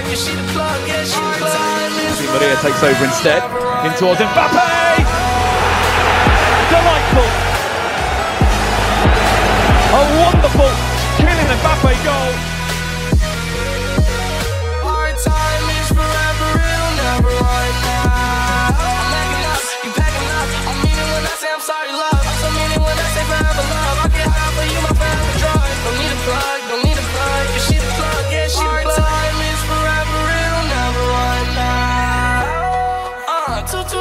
Di Maria takes over instead. In towards Mbappe! Delightful! A wonderful Kylian Mbappe goal. to, to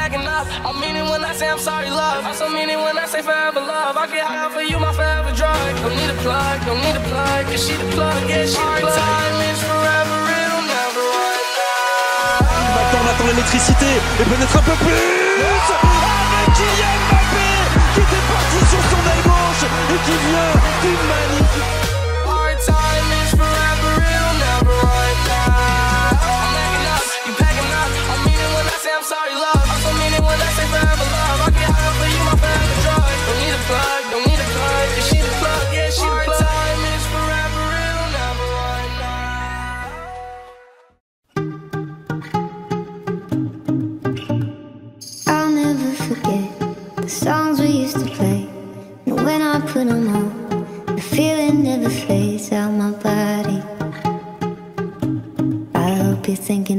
I mean it when I say I'm sorry, love. I also mean it when I say forever love. I get high for you, my forever drug. Don't need a plug, don't need a plug. Cause she the plug, yeah, she the plug. time is forever. Maintenant, on attend l'électricité et peut-être un peu plus. put them on. The feeling never fades out my body. I hope you're thinking.